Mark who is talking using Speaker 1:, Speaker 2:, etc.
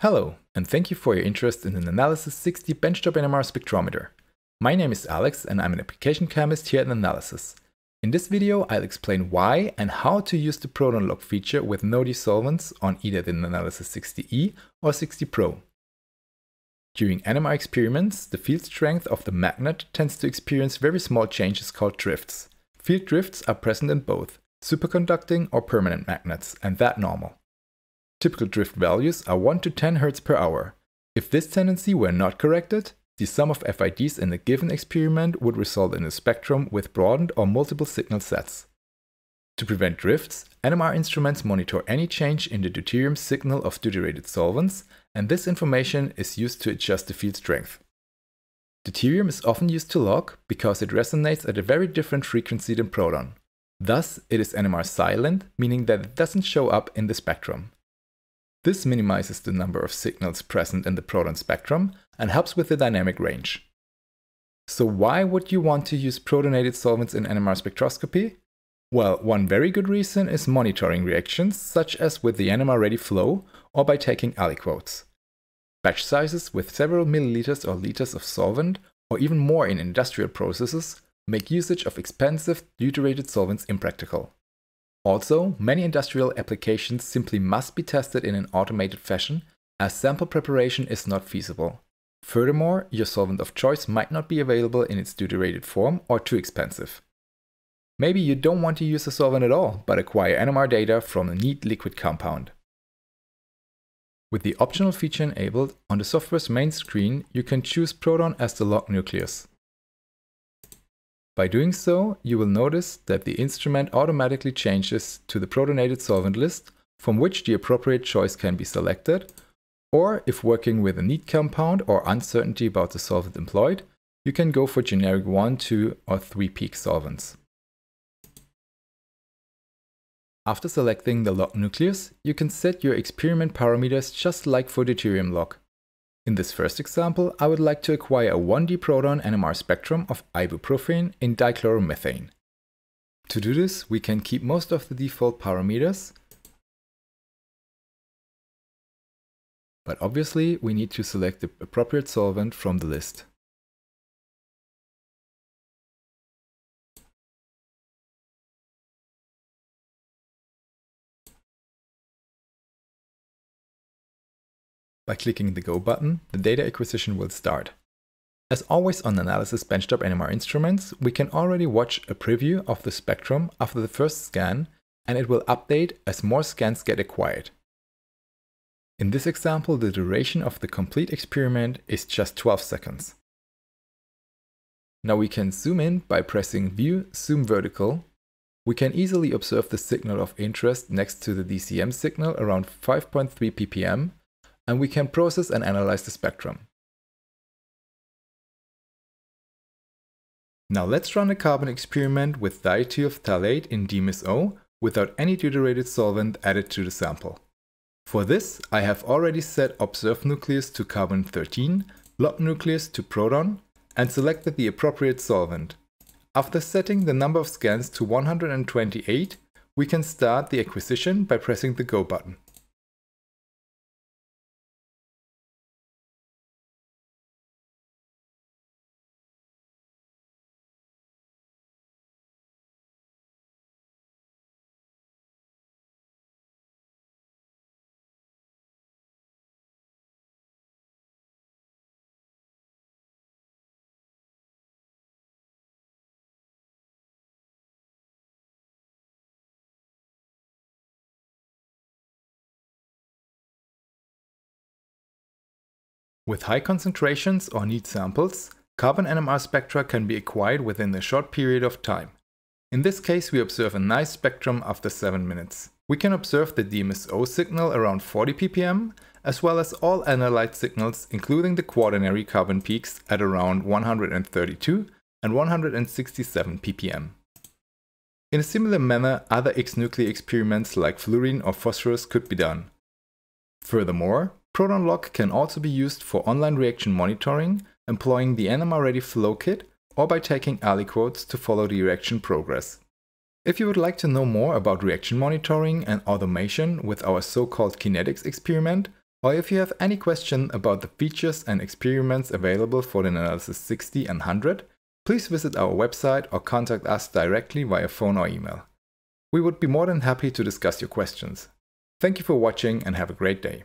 Speaker 1: Hello, and thank you for your interest in Nanalysis 60 benchtop NMR spectrometer. My name is Alex and I'm an application chemist here at Nanalysis. In this video, I'll explain why and how to use the proton lock feature with no dissolvents on either the Nanalysis 60E or 60 Pro. During NMR experiments, the field strength of the magnet tends to experience very small changes called drifts. Field drifts are present in both superconducting or permanent magnets, and that normal. Typical drift values are 1 to 10 Hz per hour. If this tendency were not corrected, the sum of FIDs in a given experiment would result in a spectrum with broadened or multiple signal sets. To prevent drifts, NMR instruments monitor any change in the deuterium signal of deuterated solvents, and this information is used to adjust the field strength. Deuterium is often used to lock because it resonates at a very different frequency than proton. Thus, it is NMR silent, meaning that it doesn't show up in the spectrum. This minimizes the number of signals present in the proton spectrum and helps with the dynamic range. So why would you want to use protonated solvents in NMR spectroscopy? Well, one very good reason is monitoring reactions, such as with the NMR ready flow or by taking aliquots. Batch sizes with several milliliters or liters of solvent, or even more in industrial processes, make usage of expensive deuterated solvents impractical. Also, many industrial applications simply must be tested in an automated fashion as sample preparation is not feasible. Furthermore, your solvent of choice might not be available in its deuterated form or too expensive. Maybe you don't want to use a solvent at all, but acquire NMR data from a neat liquid compound. With the optional feature enabled, on the software's main screen, you can choose proton as the lock nucleus. By doing so, you will notice that the instrument automatically changes to the protonated solvent list from which the appropriate choice can be selected, or if working with a neat compound or uncertainty about the solvent employed, you can go for generic 1, 2 or 3 peak solvents. After selecting the lock nucleus, you can set your experiment parameters just like for deuterium lock. In this first example, I would like to acquire a 1D proton NMR spectrum of ibuprofen in dichloromethane. To do this, we can keep most of the default parameters, but obviously we need to select the appropriate solvent from the list. By clicking the Go button, the data acquisition will start. As always on Nanalysis benchtop NMR instruments, we can already watch a preview of the spectrum after the first scan and it will update as more scans get acquired. In this example, the duration of the complete experiment is just 12 seconds. Now we can zoom in by pressing View Zoom Vertical. We can easily observe the signal of interest next to the DCM signal around 5.3 ppm and we can process and analyze the spectrum. Now let's run a carbon experiment with diethyl phthalate in DMSO without any deuterated solvent added to the sample. For this, I have already set observed nucleus to carbon 13, lock nucleus to proton, and selected the appropriate solvent. After setting the number of scans to 128, we can start the acquisition by pressing the Go button. With high concentrations or neat samples, carbon NMR spectra can be acquired within a short period of time. In this case, we observe a nice spectrum after 7 minutes. We can observe the DMSO signal around 40 ppm, as well as all analyte signals including the quaternary carbon peaks at around 132 and 167 ppm. In a similar manner, other X-nuclei experiments like fluorine or phosphorus could be done. Furthermore, Proton Lock can also be used for online reaction monitoring, employing the NMR Ready Flow Kit, or by taking aliquots to follow the reaction progress. If you would like to know more about reaction monitoring and automation with our so-called kinetics experiment, Or if you have any question about the features and experiments available for the Nanalysis 60 and 100, please visit our website or contact us directly via phone or email. We would be more than happy to discuss your questions. Thank you for watching and have a great day.